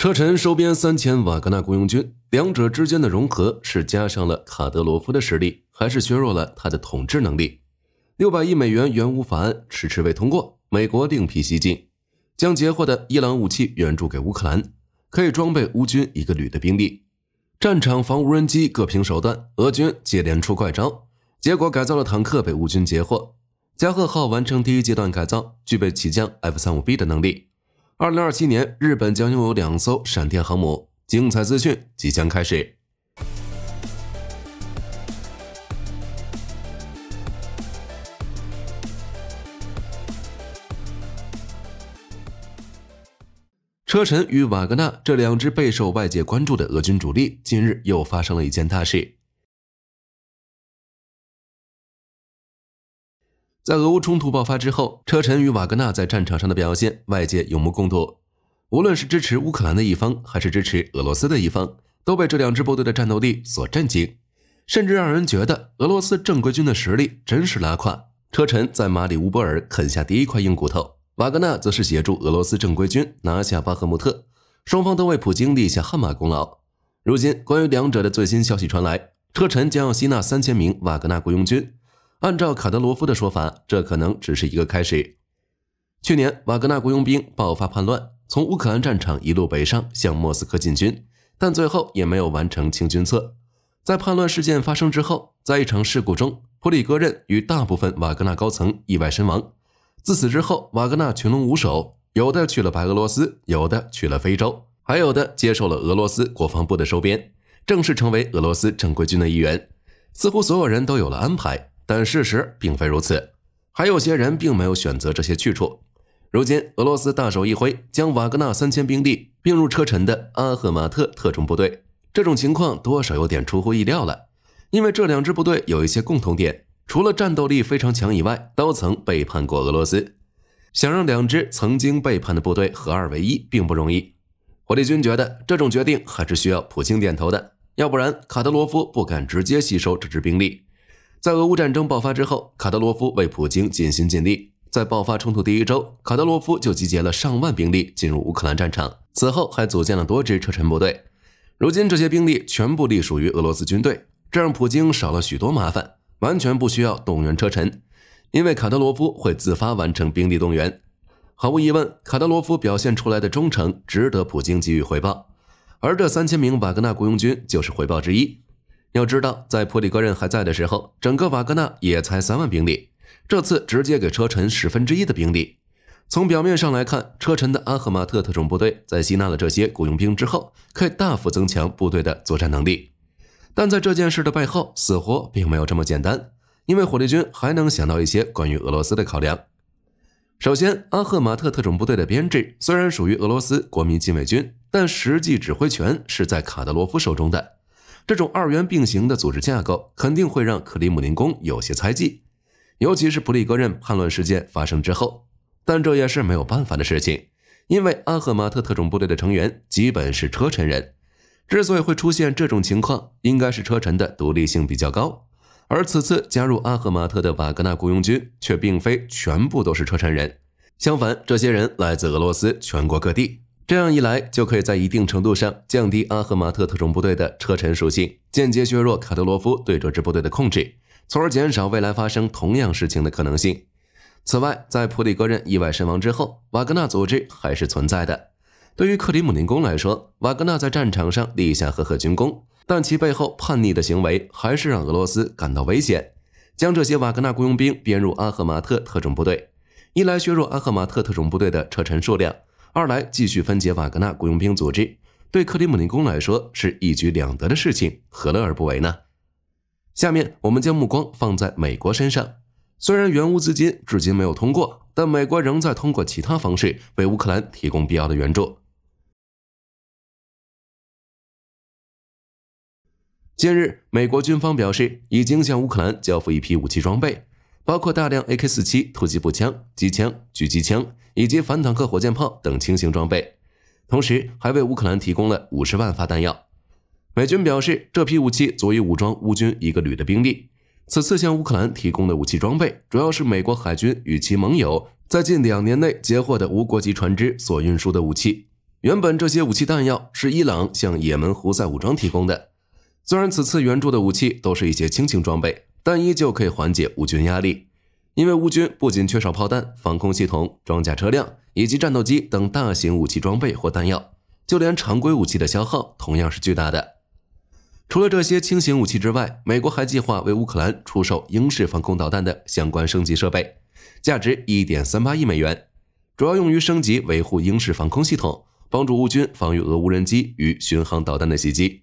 车臣收编三千瓦格纳雇佣军，两者之间的融合是加上了卡德罗夫的实力，还是削弱了他的统治能力？六百亿美元援乌法案迟迟未通过，美国另辟蹊径，将截获的伊朗武器援助给乌克兰，可以装备乌军一个旅的兵力。战场防无人机各凭手段，俄军接连出怪招，结果改造了坦克被乌军截获。加贺号完成第一阶段改造，具备起降 F 三五 B 的能力。二零二七年，日本将拥有两艘闪电航母。精彩资讯即将开始。车臣与瓦格纳这两支备受外界关注的俄军主力，近日又发生了一件大事。在俄乌冲突爆发之后，车臣与瓦格纳在战场上的表现，外界有目共睹。无论是支持乌克兰的一方，还是支持俄罗斯的一方，都被这两支部队的战斗力所震惊，甚至让人觉得俄罗斯正规军的实力真是拉胯。车臣在马里乌波尔啃下第一块硬骨头，瓦格纳则是协助俄罗斯正规军拿下巴赫穆特，双方都为普京立下汗马功劳。如今，关于两者的最新消息传来，车臣将要吸纳三千名瓦格纳雇佣军。按照卡德罗夫的说法，这可能只是一个开始。去年，瓦格纳雇佣兵爆发叛乱，从乌克兰战场一路北上向莫斯科进军，但最后也没有完成清军策。在叛乱事件发生之后，在一场事故中，普里戈任与大部分瓦格纳高层意外身亡。自此之后，瓦格纳群龙无首，有的去了白俄罗斯，有的去了非洲，还有的接受了俄罗斯国防部的收编，正式成为俄罗斯正规军的一员。似乎所有人都有了安排。但事实并非如此，还有些人并没有选择这些去处。如今，俄罗斯大手一挥，将瓦格纳三千兵力并入车臣的阿赫马特特种部队。这种情况多少有点出乎意料了，因为这两支部队有一些共同点，除了战斗力非常强以外，都曾背叛过俄罗斯。想让两支曾经背叛的部队合二为一，并不容易。火力军觉得这种决定还是需要普京点头的，要不然卡德罗夫不敢直接吸收这支兵力。在俄乌战争爆发之后，卡德罗夫为普京尽心尽力。在爆发冲突第一周，卡德罗夫就集结了上万兵力进入乌克兰战场，此后还组建了多支车臣部队。如今这些兵力全部隶属于俄罗斯军队，这让普京少了许多麻烦，完全不需要动员车臣，因为卡德罗夫会自发完成兵力动员。毫无疑问，卡德罗夫表现出来的忠诚值得普京给予回报，而这三千名瓦格纳雇佣军就是回报之一。要知道，在普里戈任还在的时候，整个瓦格纳也才三万兵力。这次直接给车臣十分之一的兵力。从表面上来看，车臣的阿赫马特特种部队在吸纳了这些雇佣兵之后，可以大幅增强部队的作战能力。但在这件事的背后，死活并没有这么简单。因为火力军还能想到一些关于俄罗斯的考量。首先，阿赫马特特种部队的编制虽然属于俄罗斯国民禁卫军，但实际指挥权是在卡德罗夫手中的。这种二元并行的组织架构肯定会让克里姆林宫有些猜忌，尤其是普里戈任叛乱事件发生之后。但这也是没有办法的事情，因为阿赫马特特种部队的成员基本是车臣人。之所以会出现这种情况，应该是车臣的独立性比较高，而此次加入阿赫马特的瓦格纳雇佣军却并非全部都是车臣人。相反，这些人来自俄罗斯全国各地。这样一来，就可以在一定程度上降低阿赫马特特种部队的车臣属性，间接削弱卡德罗夫对这支部队的控制，从而减少未来发生同样事情的可能性。此外，在普里戈任意外身亡之后，瓦格纳组织还是存在的。对于克里姆林宫来说，瓦格纳在战场上立下赫赫军功，但其背后叛逆的行为还是让俄罗斯感到危险。将这些瓦格纳雇佣兵编入阿赫马特特种部队，一来削弱阿赫马特特种部队的车臣数量。二来继续分解瓦格纳雇佣兵组织，对克里姆林宫来说是一举两得的事情，何乐而不为呢？下面我们将目光放在美国身上，虽然援乌资金至今没有通过，但美国仍在通过其他方式为乌克兰提供必要的援助。近日，美国军方表示已经向乌克兰交付一批武器装备。包括大量 AK-47 突击步枪、机枪、狙击枪以及反坦克火箭炮等轻型装备，同时还为乌克兰提供了五十万发弹药。美军表示，这批武器足以武装乌军一个旅的兵力。此次向乌克兰提供的武器装备，主要是美国海军与其盟友在近两年内截获的无国籍船只所运输的武器。原本这些武器弹药是伊朗向也门胡塞武装提供的，虽然此次援助的武器都是一些轻型装备，但依旧可以缓解乌军压力。因为乌军不仅缺少炮弹、防空系统、装甲车辆以及战斗机等大型武器装备或弹药，就连常规武器的消耗同样是巨大的。除了这些轻型武器之外，美国还计划为乌克兰出售英式防空导弹的相关升级设备。价值一点三八亿美元，主要用于升级维护英式防空系统，帮助乌军防御俄无人机与巡航导弹的袭击。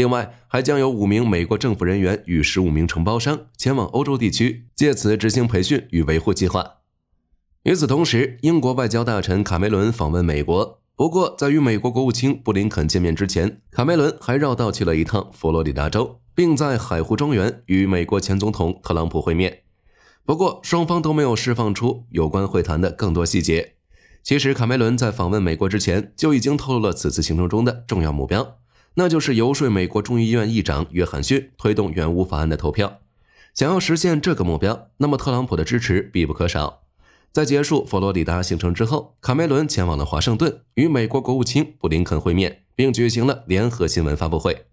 另外，还将有五名美国政府人员与十五名承包商前往欧洲地区，借此执行培训与维护计划。与此同时，英国外交大臣卡梅伦访问美国。不过，在与美国国务卿布林肯见面之前，卡梅伦还绕道去了一趟佛罗里达州，并在海湖庄园与美国前总统特朗普会面。不过，双方都没有释放出有关会谈的更多细节。其实，卡梅伦在访问美国之前就已经透露了此次行程中的重要目标，那就是游说美国众议院议长约翰逊推动援乌法案的投票。想要实现这个目标，那么特朗普的支持必不可少。在结束佛罗里达行程之后，卡梅伦前往了华盛顿，与美国国务卿布林肯会面，并举行了联合新闻发布会。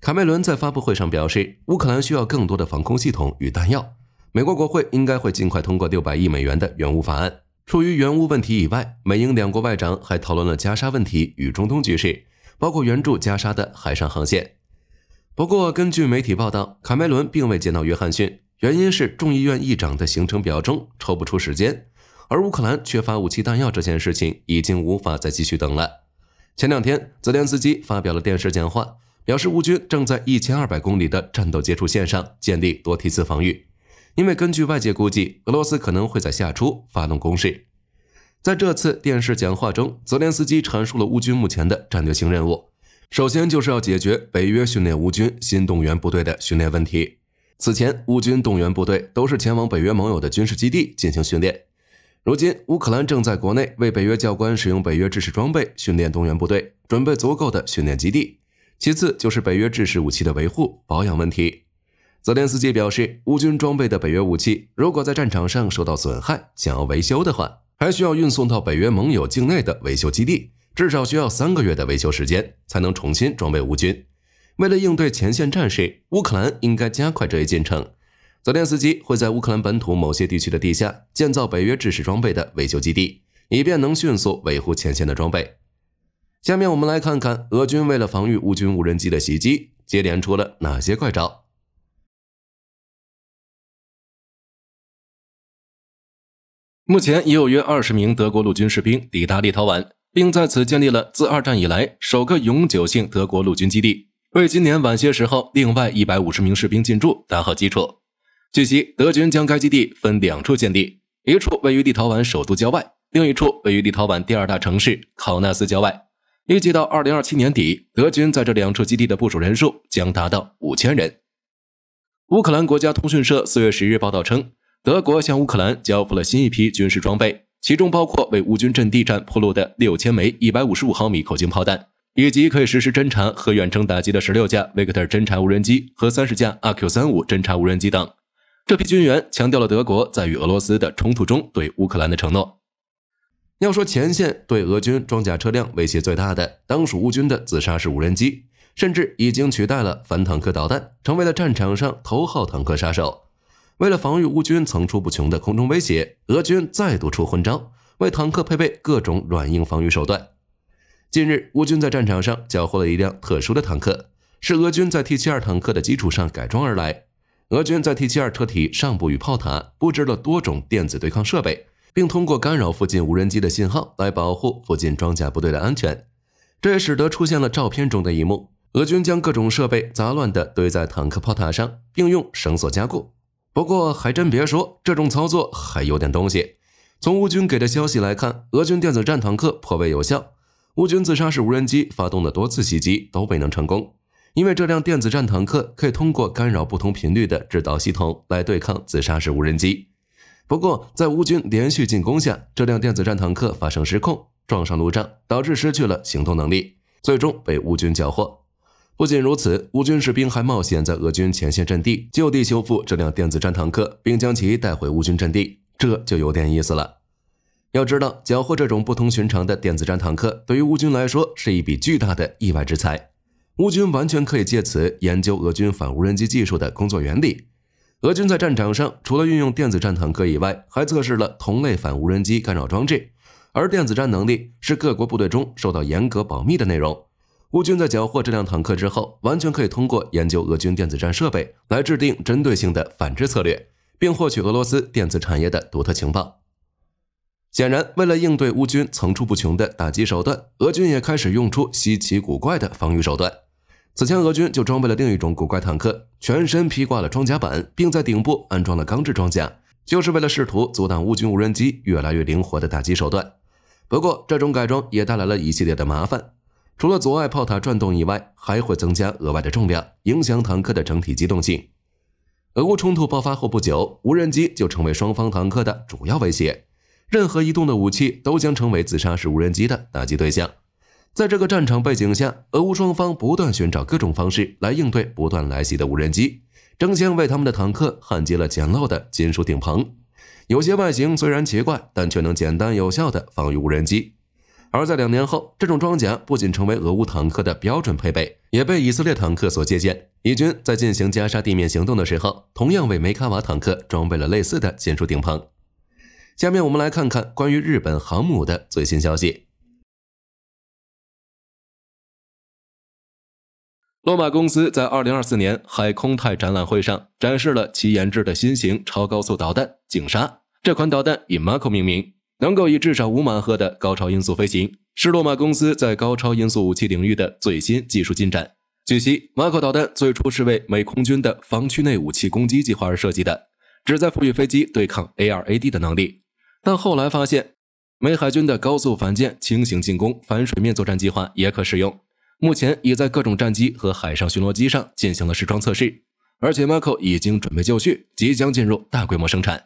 卡梅伦在发布会上表示，乌克兰需要更多的防空系统与弹药。美国国会应该会尽快通过六百亿美元的援乌法案。出于援乌问题以外，美英两国外长还讨论了加沙问题与中东局势，包括援助加沙的海上航线。不过，根据媒体报道，卡梅伦并未见到约翰逊，原因是众议院议长的行程表中抽不出时间。而乌克兰缺乏武器弹药这件事情已经无法再继续等了。前两天，泽连斯基发表了电视讲话，表示乌军正在一千二百公里的战斗接触线上建立多梯次防御。因为根据外界估计，俄罗斯可能会在夏初发动攻势。在这次电视讲话中，泽连斯基阐述了乌军目前的战略性任务，首先就是要解决北约训练乌军新动员部队的训练问题。此前，乌军动员部队都是前往北约盟友的军事基地进行训练。如今，乌克兰正在国内为北约教官使用北约制式装备训练动员部队，准备足够的训练基地。其次就是北约制式武器的维护保养问题。泽连斯基表示，乌军装备的北约武器如果在战场上受到损害，想要维修的话，还需要运送到北约盟友境内的维修基地，至少需要三个月的维修时间，才能重新装备乌军。为了应对前线战事，乌克兰应该加快这一进程。泽连斯基会在乌克兰本土某些地区的地下建造北约制式装备的维修基地，以便能迅速维护前线的装备。下面我们来看看俄军为了防御乌军无人机的袭击，接连出了哪些怪招。目前已有约二十名德国陆军士兵抵达立陶宛，并在此建立了自二战以来首个永久性德国陆军基地，为今年晚些时候另外一百五十名士兵进驻打好基础。据悉，德军将该基地分两处建立，一处位于立陶宛首都郊外，另一处位于立陶宛第二大城市考纳斯郊外。预计到二零二七年底，德军在这两处基地的部署人数将达到五千人。乌克兰国家通讯社四月十日报道称。德国向乌克兰交付了新一批军事装备，其中包括为乌军阵地战铺路的六千枚一百五十五毫米口径炮弹，以及可以实施侦察和远程打击的十六架维克特侦察无人机和三十架阿 Q 三五侦察无人机等。这批军援强调了德国在与俄罗斯的冲突中对乌克兰的承诺。要说前线对俄军装甲车辆威胁最大的，当属乌军的自杀式无人机，甚至已经取代了反坦克导弹，成为了战场上头号坦克杀手。为了防御乌军层出不穷的空中威胁，俄军再度出昏招，为坦克配备各种软硬防御手段。近日，乌军在战场上缴获了一辆特殊的坦克，是俄军在 T72 坦克的基础上改装而来。俄军在 T72 车体上部与炮塔布置了多种电子对抗设备，并通过干扰附近无人机的信号来保护附近装甲部队的安全。这也使得出现了照片中的一幕：俄军将各种设备杂乱地堆在坦克炮塔上，并用绳索加固。不过还真别说，这种操作还有点东西。从乌军给的消息来看，俄军电子战坦克颇为有效。乌军自杀式无人机发动的多次袭击都未能成功，因为这辆电子战坦克可以通过干扰不同频率的制导系统来对抗自杀式无人机。不过，在乌军连续进攻下，这辆电子战坦克发生失控，撞上路障，导致失去了行动能力，最终被乌军缴获。不仅如此，乌军士兵还冒险在俄军前线阵地就地修复这辆电子战坦克，并将其带回乌军阵地，这就有点意思了。要知道，缴获这种不同寻常的电子战坦克，对于乌军来说是一笔巨大的意外之财。乌军完全可以借此研究俄军反无人机技术的工作原理。俄军在战场上除了运用电子战坦克以外，还测试了同类反无人机干扰装置。而电子战能力是各国部队中受到严格保密的内容。乌军在缴获这辆坦克之后，完全可以通过研究俄军电子战设备来制定针对性的反制策略，并获取俄罗斯电子产业的独特情报。显然，为了应对乌军层出不穷的打击手段，俄军也开始用出稀奇古怪的防御手段。此前，俄军就装备了另一种古怪坦克，全身披挂了装甲板，并在顶部安装了钢制装甲，就是为了试图阻挡乌军无人机越来越灵活的打击手段。不过，这种改装也带来了一系列的麻烦，除了阻碍炮塔转动以外，还会增加额外的重量，影响坦克的整体机动性。俄乌冲突爆发后不久，无人机就成为双方坦克的主要威胁。任何移动的武器都将成为自杀式无人机的打击对象。在这个战场背景下，俄乌双方不断寻找各种方式来应对不断来袭的无人机，争相为他们的坦克焊接了简陋的金属顶棚。有些外形虽然奇怪，但却能简单有效地防御无人机。而在两年后，这种装甲不仅成为俄乌坦克的标准配备，也被以色列坦克所借鉴。以军在进行加沙地面行动的时候，同样为梅卡瓦坦克装备了类似的金属顶棚。下面我们来看看关于日本航母的最新消息。洛马公司在二零二四年海空泰展览会上展示了其研制的新型超高速导弹“景鲨”。这款导弹以 Marco 命名，能够以至少五马赫的高超音速飞行，是洛马公司在高超音速武器领域的最新技术进展。据悉，Mako 导弹最初是为美空军的防区内武器攻击计划而设计的，旨在赋予飞机对抗 ARAD 的能力。但后来发现，美海军的高速反舰轻型进攻反水面作战计划也可使用。目前已在各种战机和海上巡逻机上进行了试装测试，而且 Mako 已经准备就绪，即将进入大规模生产。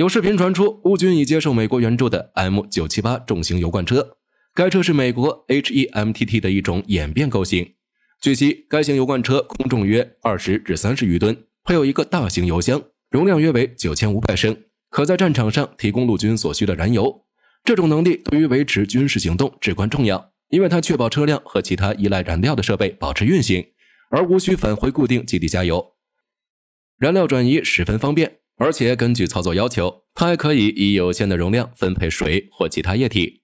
有视频传出，乌军已接受美国援助的 M 九七八重型油罐车，该车是美国 HEMTT 的一种演变构型。据悉，该型油罐车空重约二十至三十余吨，配有一个大型油箱，容量约为九千五百升。可在战场上提供陆军所需的燃油，这种能力对于维持军事行动至关重要，因为它确保车辆和其他依赖燃料的设备保持运行，而无需返回固定基地加油。燃料转移十分方便，而且根据操作要求，它还可以以有限的容量分配水或其他液体。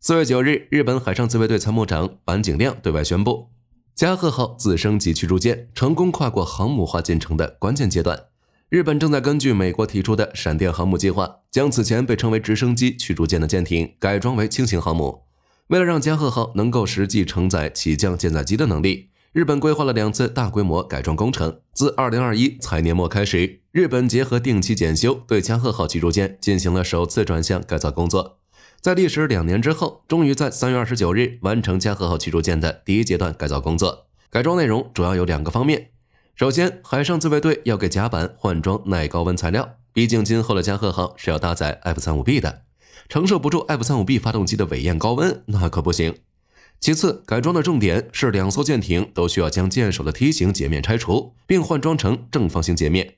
四月九日，日本海上自卫队参谋长坂井亮对外宣布，加贺号自升级驱逐舰成功跨过航母化进程的关键阶段。日本正在根据美国提出的闪电航母计划，将此前被称为直升机驱逐舰的舰艇改装为轻型航母。为了让加贺号能够实际承载起降舰载机的能力，日本规划了两次大规模改装工程。自2021财年末开始，日本结合定期检修，对加贺号驱逐舰进行了首次转向改造工作。在历时两年之后，终于在3月29日完成加贺号驱逐舰的第一阶段改造工作。改装内容主要有两个方面。首先，海上自卫队要给甲板换装耐高温材料，毕竟今后的加贺号是要搭载 F 三五 B 的，承受不住 F 三五 B 发动机的尾焰高温，那可不行。其次，改装的重点是两艘舰艇都需要将舰首的梯形截面拆除，并换装成正方形截面。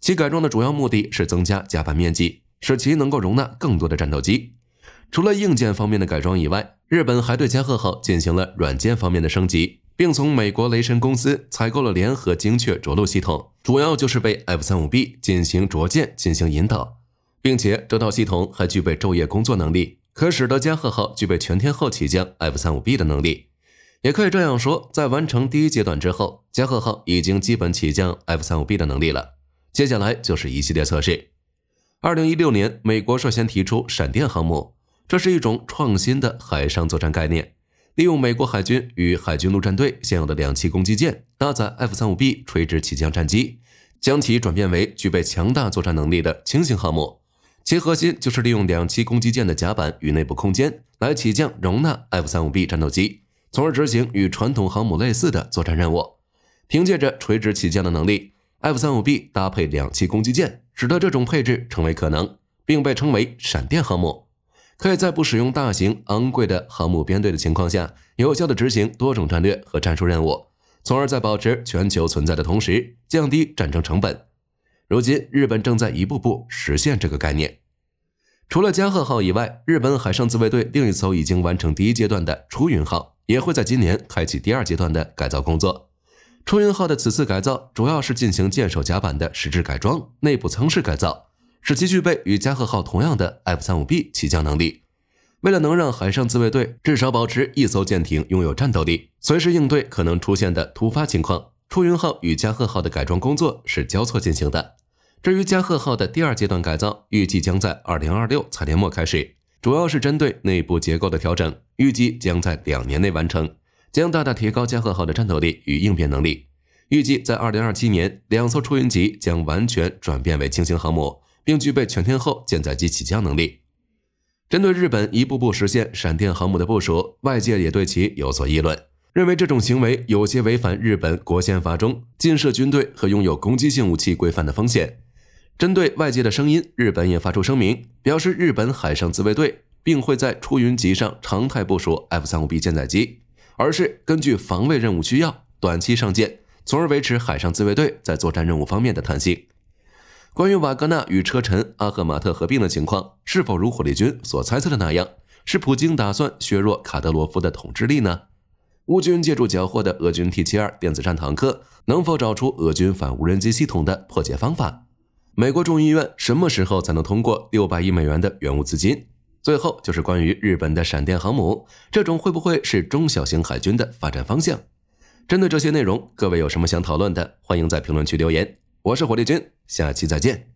其改装的主要目的是增加甲板面积，使其能够容纳更多的战斗机。除了硬件方面的改装以外，日本还对加贺号进行了软件方面的升级。并从美国雷神公司采购了联合精确着陆系统，主要就是为 F 三五 B 进行着舰进行引导，并且这套系统还具备昼夜工作能力，可使得加贺号具备全天候起降 F 三五 B 的能力。也可以这样说，在完成第一阶段之后，加贺号已经基本起降 F 三五 B 的能力了。接下来就是一系列测试。二零一六年，美国率先提出闪电航母，这是一种创新的海上作战概念。利用美国海军与海军陆战队现有的两栖攻击舰，搭载 F 三五 B 垂直起降战机，将其转变为具备强大作战能力的轻型航母。其核心就是利用两栖攻击舰的甲板与内部空间来起降容纳 F 三五 B 战斗机，从而执行与传统航母类似的作战任务。凭借着垂直起降的能力，F 三五 B 搭配两栖攻击舰，使得这种配置成为可能，并被称为闪电航母。可以在不使用大型昂贵的航母编队的情况下，有效地执行多种战略和战术任务，从而在保持全球存在的同时，降低战争成本。如今，日本正在一步步实现这个概念。除了加贺号以外，日本海上自卫队另一艘已经完成第一阶段的出云号也会在今年开启第二阶段的改造工作。出云号的此次改造主要是进行舰首甲板的实质改装、内部舱室改造，使其具备与加贺号同样的 F-35B 起降能力。为了能让海上自卫队至少保持一艘舰艇拥有战斗力，随时应对可能出现的突发情况，出云号与加贺号的改装工作是交错进行的。至于加贺号的第二阶段改造，预计将在二零二六财年末开始，主要是针对内部结构的调整，预计将在两年内完成，将大大提高加贺号的战斗力与应变能力。预计在二零二七年，两艘出云级将完全转变为轻型航母，并具备全天候舰载机起降能力。针对日本一步步实现闪电航母的部署，外界也对其有所议论，认为这种行为有些违反日本国宪法中禁设军队和拥有攻击性武器规范的风险。针对外界的声音，日本也发出声明，表示日本海上自卫队并会在出云级上常态部署 F-35B 舰载机，而是根据防卫任务需要短期上舰，从而维持海上自卫队在作战任务方面的弹性。关于瓦格纳与车臣阿赫马特合并的情况，是否如火力军所猜测的那样，是普京打算削弱卡德罗夫的统治力呢？乌军借助缴获的俄军 T-72 电子战坦克，能否找出俄军反无人机系统的破解方法？美国众议院什么时候才能通过六百亿美元的援乌资金？最后就是关于日本的闪电航母，这种会不会是中小型海军的发展方向？针对这些内容，各位有什么想讨论的，欢迎在评论区留言。我是火力军，下期再见。